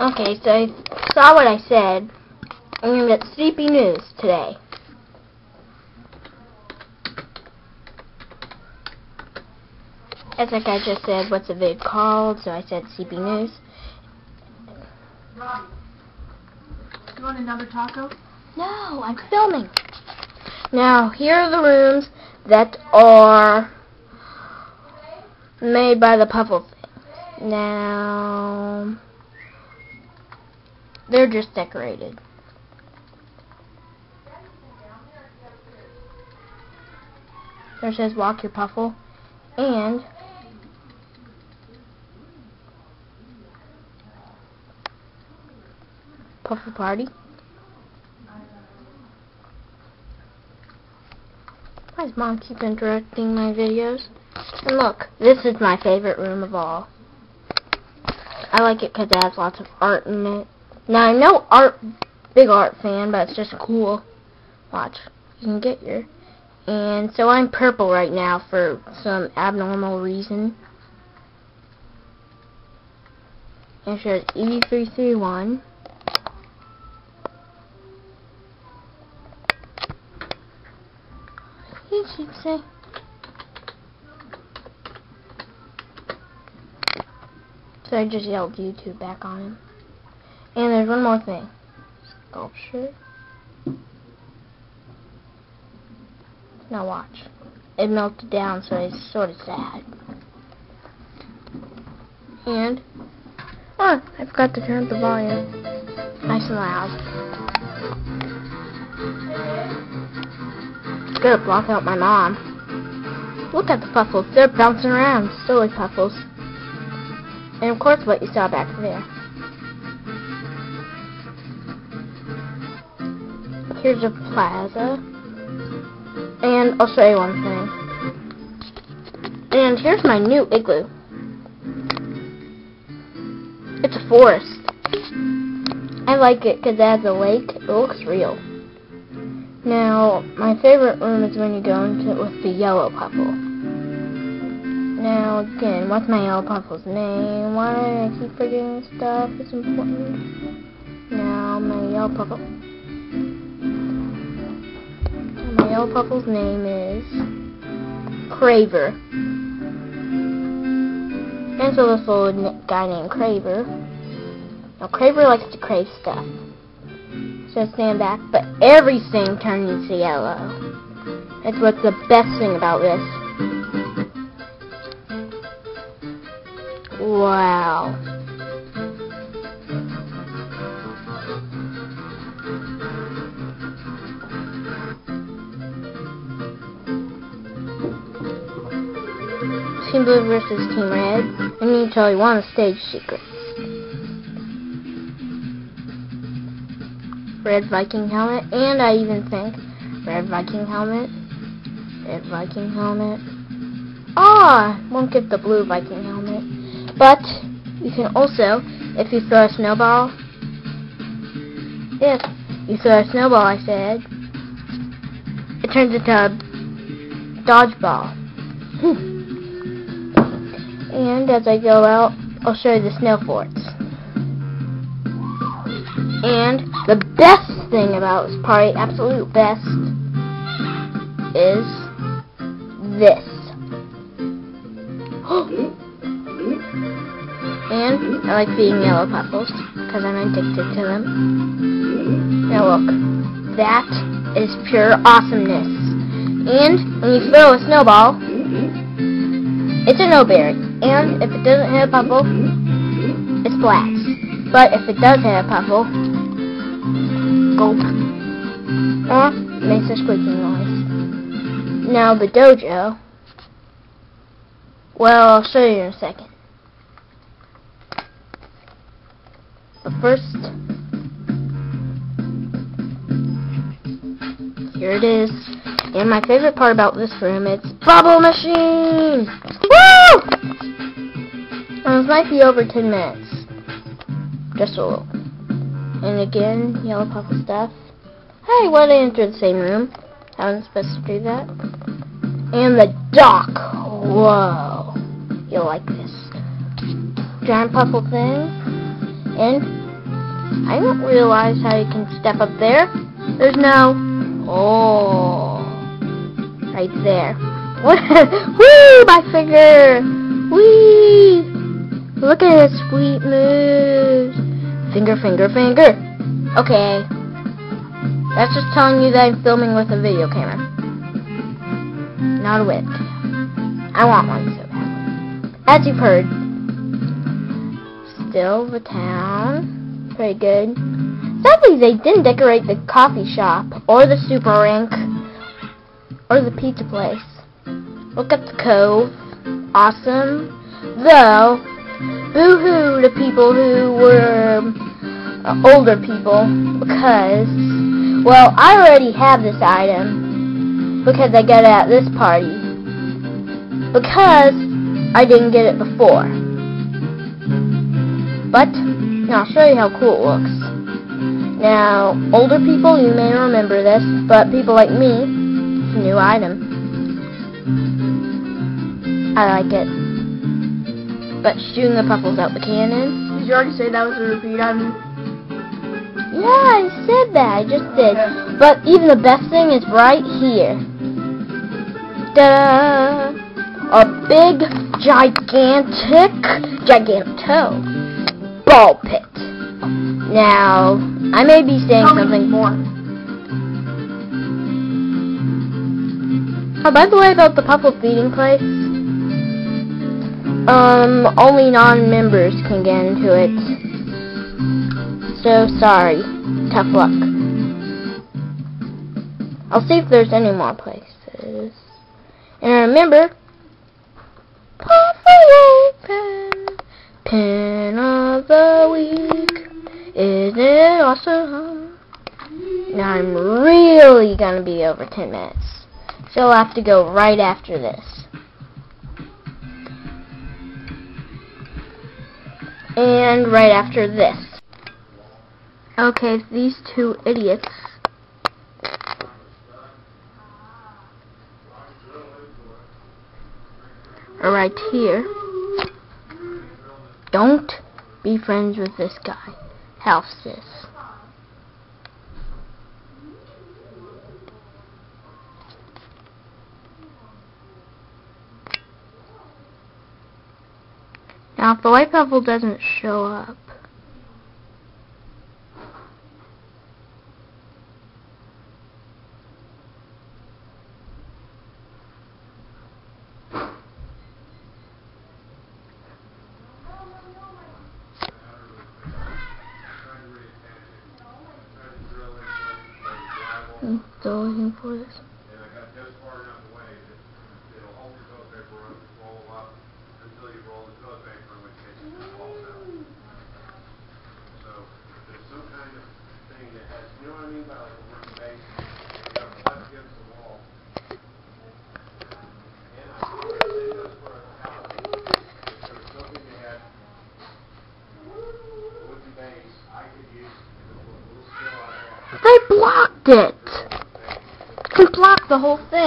Okay, so I saw what I said. I'm going to get CP News today. As like I just said, what's the vid called? So I said CP News. Robbie, you want another taco? No, I'm filming. Now, here are the rooms that are made by the Puffle thing. Now, they're just decorated. There says walk your Puffle. And Puffle Party. Why does mom keep interrupting my videos? And look, this is my favorite room of all. I like it because it has lots of art in it. Now, I'm no art, big art fan, but it's just cool. Watch. You can get your... And so I'm purple right now for some abnormal reason. And shows E331. You should say. So I just yelled YouTube back on him. And there's one more thing. Sculpture. Now watch. It melted down, so it's sort of sad. And, oh, I forgot to turn up the volume. Nice and loud. It's gonna block out my mom. Look at the puffles. They're bouncing around. Silly puffles. And of course what you saw back there. Here's a plaza. And I'll show you one thing. And here's my new igloo. It's a forest. I like it because it has a lake. It looks real. Now, my favorite room is when you go into it with the yellow puffle. Now, again, what's my yellow puffle's name? Why do I keep forgetting stuff? It's important. Now, my yellow puffle. Puffle's name is Craver. And so this little guy named Craver. Now, Craver likes to crave stuff. So stand back, but everything turns yellow. That's what's the best thing about this. Wow. Blue versus Team Red. I need to tell you one stage secrets. Red Viking helmet, and I even think Red Viking helmet, Red Viking helmet. Ah, won't get the blue Viking helmet. But you can also, if you throw a snowball, if you throw a snowball, I said, it turns into a dodgeball. and as I go out, I'll show you the snow forts. And the best thing about this party, absolute best, is this. and I like feeding yellow puffles because I'm addicted to them. Now look, that is pure awesomeness. And when you throw a snowball, it's a no berry. And if it doesn't hit a puffle, it's blast. But if it does hit a puffle, gulp, or makes a squeaking noise. Now the dojo, well, I'll show you in a second. But first, here it is. And my favorite part about this room, it's Bubble Machine! Woo! And this might be over 10 minutes. Just a little. And again, yellow puffle stuff. Hey, why did I enter the same room? I wasn't supposed to do that. And the dock. Whoa. You'll like this. Giant puffle thing. And I didn't realize how you can step up there. There's no... Oh. Right there. Whee! My finger! Whee! Look at his sweet moves. Finger, finger, finger. Okay. That's just telling you that I'm filming with a video camera. Not a webcam. I want one so badly. As you've heard, still the town. Pretty good. Sadly, they didn't decorate the coffee shop, or the super rink, or the pizza place. Look at the cove. Awesome. Though, boo-hoo to people who were uh, older people, because, well, I already have this item, because I got it at this party, because I didn't get it before. But, now I'll show you how cool it looks. Now, older people, you may remember this, but people like me, it's a new item. I like it. But shooting the puffles out the cannon, Did you already say that was a repeat item? yeah, I said that, I just did. But even the best thing is right here. Da! A big, gigantic, giganto ball pit. Now, I may be saying something more. Oh, by the way, about the Puffle feeding place, um, only non-members can get into it. So sorry. Tough luck. I'll see if there's any more places. And remember, Puffle Open, Pin of the Week. Isn't it awesome? Now I'm really gonna be over 10 minutes. So I'll have to go right after this. And right after this. Okay, these two idiots are right here. Don't be friends with this guy. House this. Now, if the white puffle doesn't show up, I'm still looking for this. And I got just far enough away that it'll hold the toilet paper up, roll up until you roll the toilet paper, in which case it just falls out. So if there's some kind of thing that has, you know what I mean by like a wooden base, you got flat against the wall. And I think the same goes for a house. If there was something that had a wooden base, I could use a little skill I have. I blocked it! I blocked the whole thing.